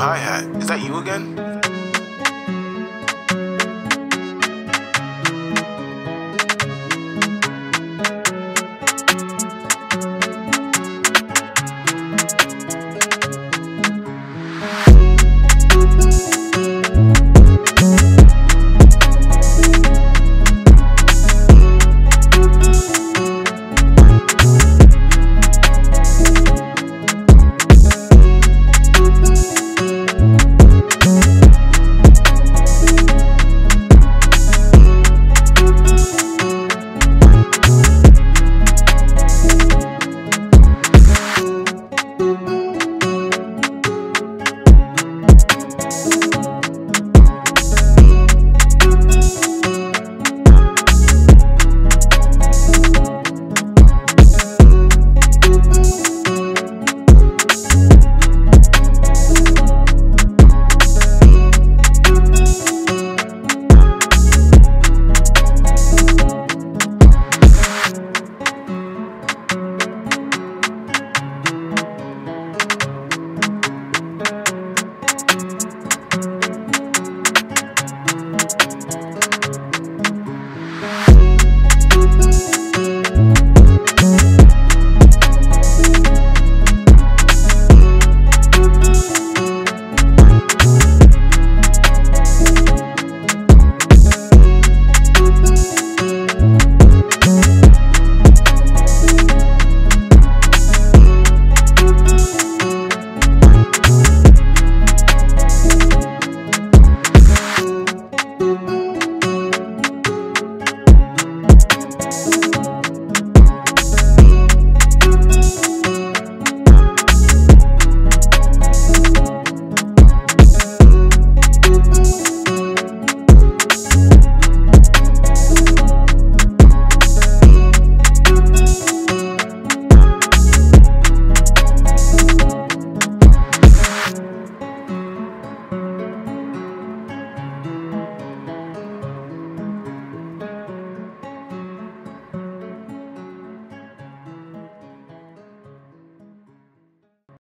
hi-hat. Is that you again?